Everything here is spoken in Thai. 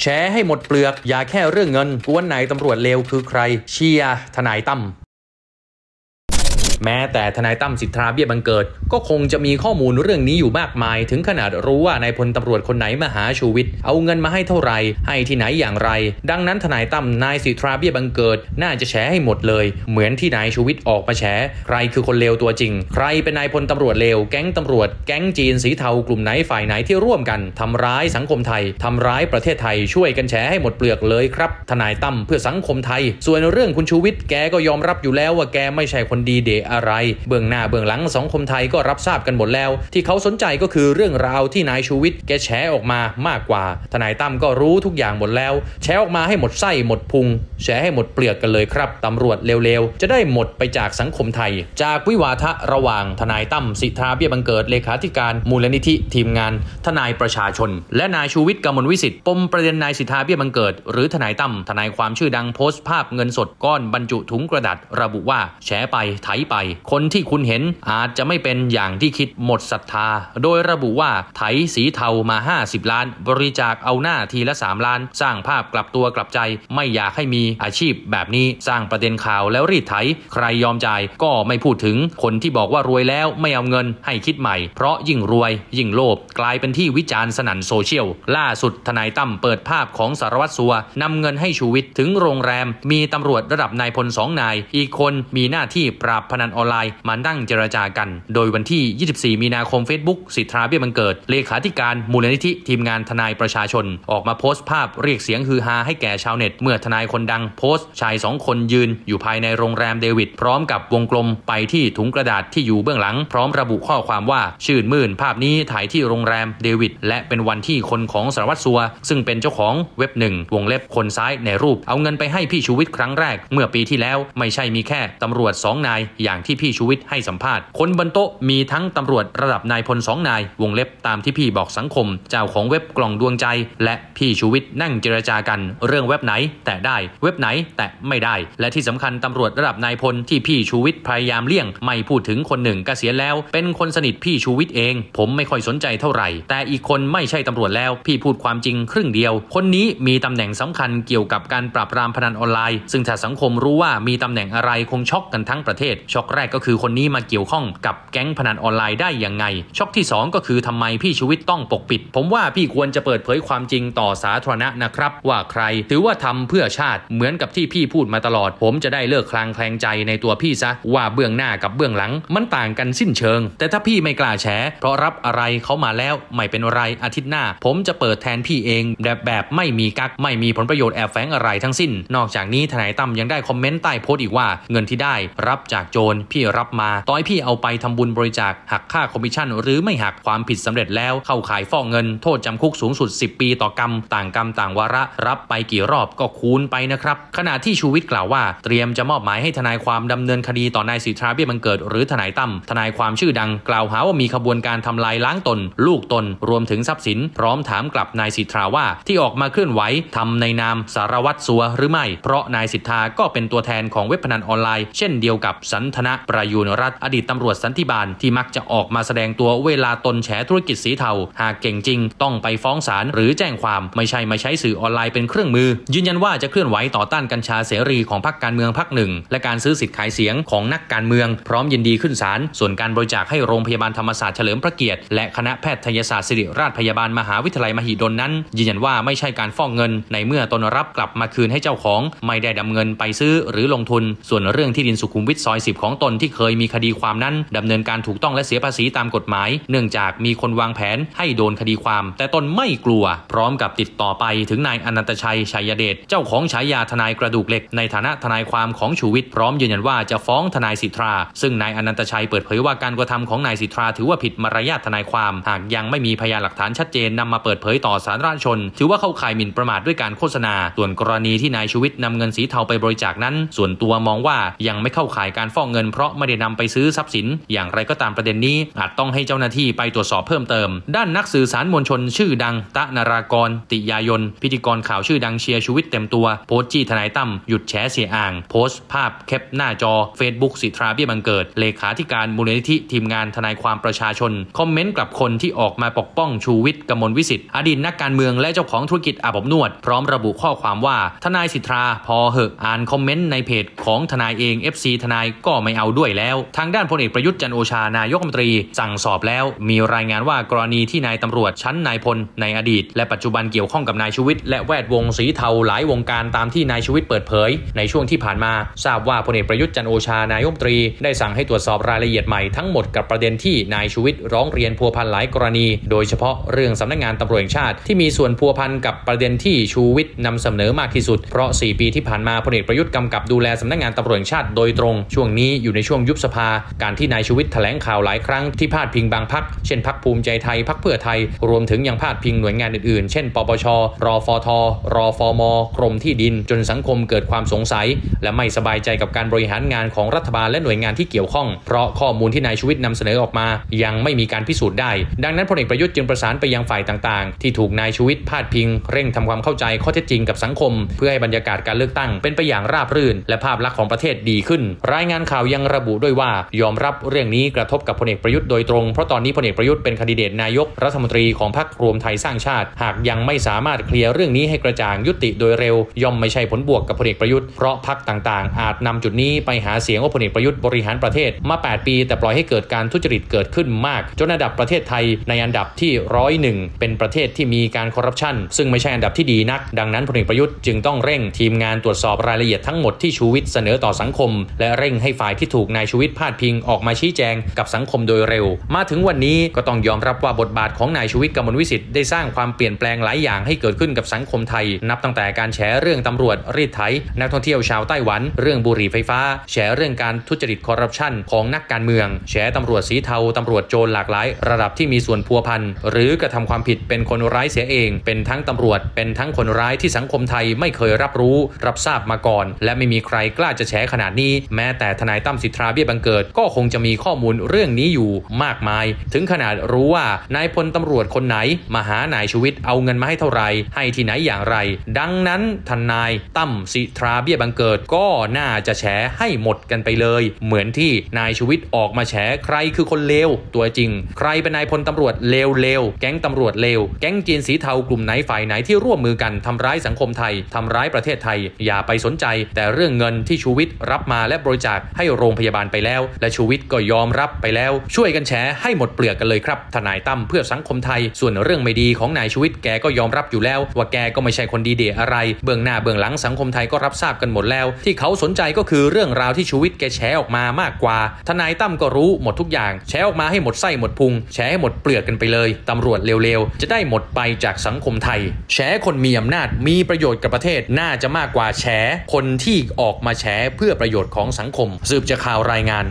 แชร์ให้หมดเปลือก อย่าแค่เรื่องเงินกวนไหนตำรวจเลวคือใคร เชียร์ทนายตั้ม แม้แต่ทนายตั้มสิทธาเบี้ยบังเกิด ก็คงจะมีข้อมูลเรื่องนี้อยู่มากมาย ถึงขนาดรู้ว่านายพลตำรวจคนไหนมาหาชูวิทย์เอาเงินมาให้เท่าไหร่ให้ที่ไหนอย่างไร ดังนั้นทนายตั้มนายสิทธาเบี้ยบังเกิด น่าจะแฉให้หมดเลย เหมือนที่นายชูวิทย์ออกมาแฉใครคือคนเลวตัวจริง ใครเป็นนายพลตำรวจเลวแก๊งตำรวจแก๊งจีนสีเทากลุ่มไหนฝ่ายไหนที่ร่วมกันทำร้ายสังคมไทยทำร้ายประเทศไทยช่วยกันแฉให้หมดเปลือกเลยครับทนายตั้มเพื่อสังคมไทย ส่วนเรื่องคุณชูวิทย์แกก็ยอมรับอยู่แล้วว่าแกไม่ใช่คนดีเดอะไร เบื้องหน้าเบื้องหลังสังคมไทยก็รับทราบกันหมดแล้ว ที่เขาสนใจก็คือเรื่องราวที่นายชูวิทย์แกแฉออกมามากกว่า ทนายตั้มก็รู้ทุกอย่างหมดแล้ว แฉออกมาให้หมดไส้หมดพุงแฉให้หมดเปลือกกันเลยครับตำรวจเร็วๆ จะได้หมดไปจากสังคมไทย จากวิวาทะระหว่างทนายตั้มสิทธาเบี้ยบังเกิดเลขาธิการมูลนิธิทีมงาน ทนายประชาชน และนายชูวิทย์กมลวิสิทธิ์ปมประเด็นนายสิทธาเบี้ยบังเกิด หรือทนายตั้มทนายความชื่อดังโพสต์ภาพเงินสดก้อนบรรจุถุงกระดาษระบุว่าแฉไปไถไปคนที่คุณเห็นอาจจะไม่เป็นอย่างที่คิดหมดศรัทธา โดยระบุว่าไถสีเทามา 50 ล้าน บริจาคเอาหน้าทีละ 3 ล้าน สร้างภาพกลับตัวกลับใจ ไม่อยากให้มีอาชีพแบบนี้สร้างประเด็นข่าวแล้วรีดไถ ใครยอมจ่ายก็ไม่พูดถึงคนที่บอกว่ารวยแล้วไม่เอาเงินให้คิดใหม่ เพราะยิ่งรวย ยิ่งโลภกลายเป็นที่วิจารณ์สนั่นโซเชียล ล่าสุดทนายตั้มเปิดภาพของสารวัตรสัวนำเงินให้ชูวิทย์ถึงโรงแรม มีตำรวจระดับนายพลสองนาย อีกคนมีหน้าที่ปราบพนันออนไลน์มานั่งเจรจากัน โดยวันที่ 24 มีนาคม Facebook สิทธาเบี้ยบังเกิด เลขาธิการมูลนิธิทีมงานทนายประชาชน ออกมาโพสต์ภาพเรียกเสียงฮือฮาให้แก่ชาวเน็ต เมื่อทนายคนดังโพสต์ชายสองคนยืน อยู่ภายในโรงแรมเดวิดพร้อมกับวงกลมไปที่ถุงกระดาษที่อยู่เบื้องหลัง พร้อมระบุข้อความว่าชื่นมื่นภาพนี้ถ่ายที่โรงแรมเดวิดและเป็นวันที่คนของสารวัตรสัว ซึ่งเป็นเจ้าของเว็บหนึ่งวงเล็บคนซ้ายในรูป เอาเงินไปให้พี่ชูวิทย์ครั้งแรก เมื่อปีที่แล้วไม่ใช่มีแค่ตำรวจสองนายอย่างที่พี่ชูวิทย์ให้สัมภาษณ์ คนบนโต๊ะมีทั้งตำรวจระดับนายพลสองนาย วงเล็บตามที่พี่บอกสังคม เจ้าของเว็บกล่องดวงใจ และพี่ชูวิทย์นั่งเจรจากัน เรื่องเว็บไหนแต่ได้เว็บไหนแต่ไม่ได้ และที่สำคัญตำรวจระดับนายพลที่พี่ชูวิทย์พยายามเลี่ยง ไม่พูดถึงคนหนึ่งเกษียณแล้ว เป็นคนสนิทพี่ชูวิทย์เอง ผมไม่ค่อยสนใจเท่าไหร่ แต่อีกคนไม่ใช่ตำรวจแล้ว พี่พูดความจริงครึ่งเดียว คนนี้มีตำแหน่งสำคัญเกี่ยวกับการปราบปรามพนันออนไลน์ ซึ่งถ้าสังคมรู้ว่ามีตำแหน่งอะไรคงช็อกกันทั้งประเทศช็อกแรกก็คือคนนี้มาเกี่ยวข้องกับแก๊งพนันออนไลน์ได้ย่างไง ช็อกที่ 2 ก็คือทำไมพี่ชูวิทย์ต้องปกปิด ผมว่าพี่ควรจะเปิดเผยความจริงต่อสาธารณะนะครับ ว่าใครถือว่าทำเพื่อชาติเหมือนกับที่พี่พูดมาตลอด ผมจะได้เลิกคลางแคลงใจในตัวพี่ซะว่าเบื้องหน้ากับเบื้องหลัง มันต่างกันสิ้นเชิง แต่ถ้าพี่ไม่กล้าแฉเพราะรับอะไรเขามาแล้วไม่เป็นไรอาทิตย์หน้า ผมจะเปิดแทนพี่เองแบบแบบไม่มีกักไม่มีผลประโยชน์แอบแฝงอะไรทั้งสิ้น นอกจากนี้ทนายตั้มยังได้คอมเมนต์ใต้โพสต์อีกว่าเงินที่ได้รับจากโจรพี่รับมาต่อให้พี่เอาไปทำบุญบริจาคหักค่าคอมมิชชั่น หรือไม่หักความผิดสำเร็จแล้วเข้าข่ายฟอกเงิน โทษจำคุกสูงสุด 10 ปีต่อกรรม ต่างกรรมต่างวาระ รับไปกี่รอบก็คูณไปนะครับขณะที่ชูวิทย์กล่าวว่า เตรียมจะมอบหมายให้ทนายความดำเนินคดีต่อนายษิทราเบี้ยบังเกิด หรือทนายตั้มทนายความชื่อดังกล่าวหาว่ามีขบวนการทำลายล้างตน ลูกตน รวมถึงทรัพย์สิน พร้อมถามกลับนายษิทราว่าที่ออกมาเคลื่อนไหวทำในนามสารวัตรสัวหรือไม่ เพราะนายษิทราก็เป็นตัวแทนของเว็บพนันออนไลน์ เช่นเดียวกับสันธนะประยูรรัตน์อดีตตำรวจสันติบาลที่มักจะออกมาแสดงตัวเวลาตนแฉธุรกิจสีเทา หากเก่งจริง ต้องไปฟ้องศาลหรือแจ้งความไม่ใช่มาใช้สื่อออนไลน์เป็นเครื่องมือ ยืนยันว่าจะเคลื่อนไหวต่อต้านกัญชาเสรีของพรรคการเมืองพรรคหนึ่ง และการซื้อสิทธิ์ขายเสียงของนักการเมือง พร้อมยินดีขึ้นศาลส่วนการบริจาคให้โรงพยาบาลธรรมศาสตร์เฉลิมพระเกียรติและคณะแพทยศาสตร์ศิริราชพยาบาลมหาวิทยาลัยมหิดลนั้น ยืนยันว่าไม่ใช่การฟอกเงิน ในเมื่อตนรับกลับมาคืนให้เจ้าของ ไม่ได้ดำเงินไปซื้อหรือลงทุน ส่วนเรื่องที่ดินสุขุมวิทซอยสิบของตนที่เคยมีคดีความนั้นดำเนินการถูกต้องและเสียภาษีตามกฎหมาย เนื่องจากมีคนวางแผนให้โดนคดีความ แต่ตนไม่กลัว พร้อมกับติดต่อไปถึงนายอนันตชัยชัยเดชเจ้าของฉายาทนายกระดูกเหล็ก ในฐานะทนายความของชูวิทย์พร้อมยืนยันว่าจะฟ้องทนายสิทธา ซึ่งนายอนันตชัยเปิดเผยว่าการกระทำของนายสิทธาถือว่าผิดมารยาททนายความ หากยังไม่มีพยานหลักฐานชัดเจนนำมาเปิดเผยต่อสาธารณชน ถือว่าเข้าข่ายหมิ่นประมาทด้วยการโฆษณา ส่วนกรณีที่นายชูวิทย์นำเงินสีเทาไปบริจาคนั้น ส่วนตัวมองว่ายังไม่เข้าข่ายการฟ้องเงินเพราะไม่ได้นำไปซื้อทรัพย์สิน อย่างไรก็ตามประเด็นนี้อาจต้องให้เจ้าหน้าที่ไปตรวจสอบเพิ่มเติม ด้านนักสื่อสารมวลชนชื่อดัง ตะนารากร ติยายน พิธีกรข่าวชื่อดังเชียร์ชูวิทย์เต็มตัว โพสต์จี้ทนายตั้มหยุดแฉเสียอ่าง โพสต์ภาพแคปหน้าจอ Facebook สิทราเบี้ยบังเกิด เลขาธิการมูลนิธิทีมงานทนายความประชาชน คอมเมนต์กลับคนที่ออกมาปกป้องชูวิทย์กมลวิสิทธิ์อดีตนักการเมืองและเจ้าของธุรกิจอาบอบนวด พร้อมระบุข้อความว่าทนายสิทราพอเหอะอ่านคอมเมนต์ในเพจของทนายเอง FC ทนายก็ไม่เอาด้วยแล้ว ทางด้านพลเอกประยุทธ์จันโอชานายกรัฐมนตรี สั่งสอบแล้ว มีรายงานว่ากรณีที่นายตำรวจชั้นนายพลในอดีต และปัจจุบันเกี่ยวข้องกับนายชูวิทย์และแวดวงสีเทาหลายวงการตามที่นายชูวิทย์เปิดเผย ในช่วงที่ผ่านมา ทราบว่าพลเอกประยุทธ์จันโอชานายกรัฐมนตรีได้สั่งให้ตรวจสอบรายละเอียดใหม่ทั้งหมดกับประเด็นที่นายชูวิทย์ร้องเรียนพัวพันหลายกรณี โดยเฉพาะเรื่องสำนักงานตำรวจแห่งชาติที่มีส่วนพัวพันกับประเด็นที่ชูวิทย์นำเสนอมากที่สุดเพราะ 4 ปีที่ผ่านมาพลเอกประยุทธ์กำกับดูแลสำนักงานตำรวจแห่งชาติโดยตรง ช่วงนี้อยู่ในช่วงยุบสภา การที่นายชูวิทย์แถลงข่าวหลายครั้งที่พาดพิงบางพัก เช่นพักภูมิใจไทยพักเพื่อไทย รวมถึงยังพาดพิงหน่วยงานอื่นๆ เช่น ปปช รอฟท รอฟมกรมที่ดิน จนสังคมเกิดความสงสัย และไม่สบายใจกับการบริหารงานของรัฐบาลและหน่วยงานที่เกี่ยวข้อง เพราะข้อมูลที่นายชูวิทย์นำเสนอออกมา ยังไม่มีการพิสูจน์ได้ ดังนั้นพลเอกประยุทธ์จึงประสานไปยังฝ่ายต่าง ๆ ที่ถูกนายชูวิทย์พาดพิง เร่งทำความเข้าใจข้อเท็จจริงกับสังคม เพื่อให้บรรยากาศการเลือกตั้งเป็นไปอย่างราบรื่น และภาพลักษณ์ของประเทศดีขึ้น รายงานข่าวยังระบุด้วยว่ายอมรับเรื่องนี้กระทบกับพลเอกประยุทธ์โดยตรง เพราะตอนนี้พลเอกประยุทธ์เป็นคนดิเดตนายกรัฐมนตรีของพรรครวมไทยสร้างชาติ หากยังไม่สามารถเคลียร์เรื่องนี้ให้กระจ่างยุติโดยเร็ว ย่อมไม่ใช่ผลบวกกับพลเอกประยุทธ์เพราะพรรคต่างๆ อาจนำจุดนี้ไปหาเสียงว่าพลเอกประยุทธ์บริหารประเทศมา 8 ปี แต่ปล่อยให้เกิดการทุจริตเกิดขึ้นมาก จนอันดับประเทศไทยในอันดับที่ร้อยหนึ่งเป็นประเทศที่มีการคอร์รัปชันซึ่งไม่ใช่อันดับที่ดีนัก ดังนั้นพลเอกประยุทธ์จึงต้องเร่งทีมงานตรวจสอบรายละเอียดทั้งหมดที่ชูวิทย์เสนอต่อสังคม และเร่งให้ฝ่ายที่ถูกนายชูวิทย์พาดพิงออกมาชี้แจงกับสังคมโดยเร็ว มาถึงวันนี้ก็ต้องยอมรับว่าบทบาทของนายชูวิทย์กมลวิสิทธิ์ได้สร้างความเปลี่ยนแปลงหลายอย่างให้เกิดขึ้นกับสังคมไทย นับตั้งแต่การแฉเรื่องตำรวจรีดไถนักท่องเที่ยวชาวไต้หวัน เรื่องบุหรี่ไฟฟ้า แฉเรื่องการทุจริตคอร์รัปชันของนักการเมืองแฉตำรวจสีเทาตำรวจโจรหลากหลาย ระดับที่มีส่วนพัวพันหรือกระทำความผิดเป็นคนร้ายเสียเอง เป็นทั้งตำรวจ เป็นทั้งคนร้ายที่สังคมไทยไม่เคยรับรู้ รับทราบมาก่อน และไม่มีใครกล้าจะแฉขนาดนี้ แม้แต่ทนายตั้มสิทธาเบี้ยบังเกิด ก็คงจะมีข้อมูลเรื่องนี้อยู่มากมาย ถึงขนาดรู้ว่านายพลตำรวจคนไหนมาหานายชูวิทย์เอาเงินมาให้เท่าไหร่ให้ที่ไหนอย่างไร ดังนั้นทนายตั้มสิทธาเบี้ยบังเกิดก็น่าจะแฉให้หมดกันไปเลย เหมือนที่นายชูวิทย์ออกมาแฉใครคือคนเลวตัวจริง ใครเป็นนายพลตำรวจเลวเลวแก๊งตำรวจเลวแก๊งจีนสีเทากลุ่มไหนฝ่ายไหนที่ร่วมมือกันทำร้ายสังคมไทยทำร้ายประเทศไทย อย่าไปสนใจ แต่เรื่องเงินที่ชูวิทย์รับมาและบริจาคให้โรงพยาบาลไปแล้ว และชูวิทย์ก็ยอมรับไปแล้ว ช่วยกันแฉให้หมดเปลือกกันเลยครับทนายตั้มเพื่อสังคมไทย ส่วนเรื่องไม่ดีของนายชูวิทย์แกก็ยอมรับอยู่แล้ว ว่าแกก็ไม่ใช่คนดีเดอะไร เบื้องหน้าเบื้องหลังสังคมไทยก็รับทราบกันหมดแล้ว ที่เขาสนใจก็คือเรื่องราวที่ชูวิทย์แกแฉออกมามากกว่า ทนายตั้มก็รู้หมดทุกอย่างแฉออกมาให้หมดไส้หมดพุงแฉให้หมดเปลือกกันไปเลยตำรวจเร็วๆ จะได้หมดไปจากสังคมไทยแฉคนมีอำนาจมีประโยชน์กับประเทศน่าจะมากกว่าแฉคนที่ออกมาแฉเพื่อประโยชน์ของสังคม สืบจากข่าวรายงาน